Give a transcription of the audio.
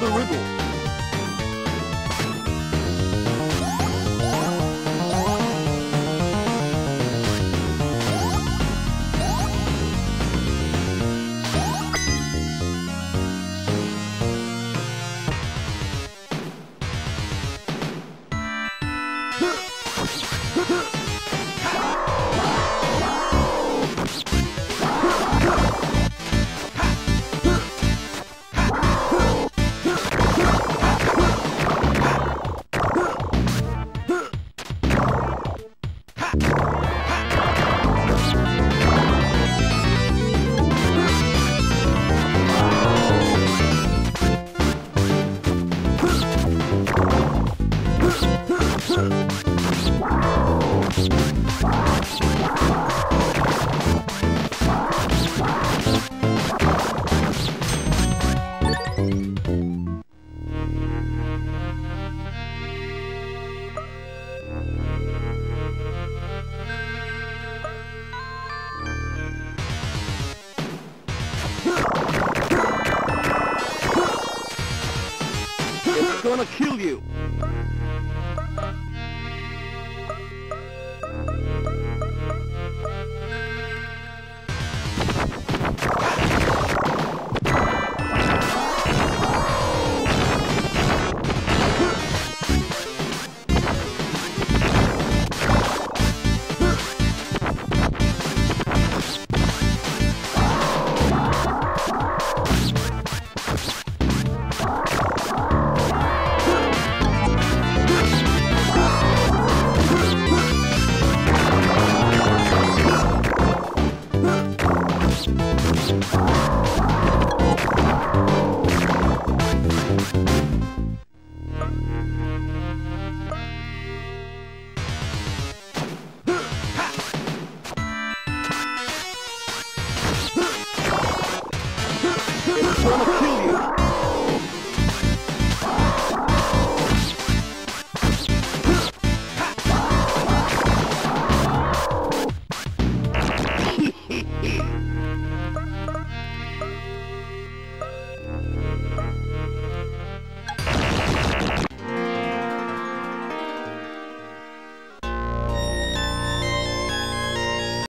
the riddle. It's gonna kill you.